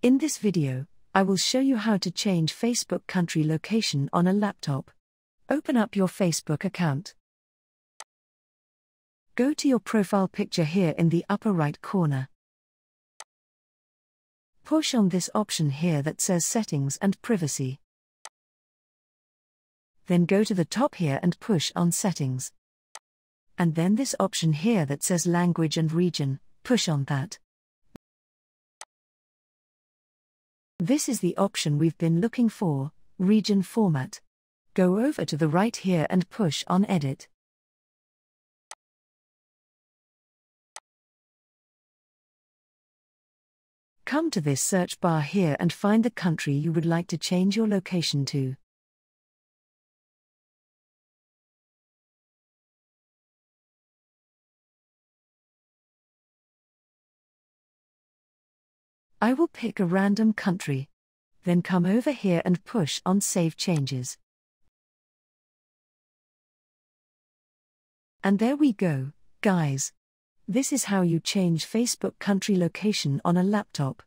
In this video, I will show you how to change Facebook country location on a laptop. Open up your Facebook account. Go to your profile picture here in the upper right corner. Push on this option here that says Settings and Privacy. Then go to the top here and push on Settings. And then this option here that says Language and Region, push on that. This is the option we've been looking for, Region Format. Go over to the right here and push on Edit. Come to this search bar here and find the country you would like to change your location to. I will pick a random country. Then come over here and push on Save Changes. And there we go, guys. This is how you change Facebook country location on a laptop.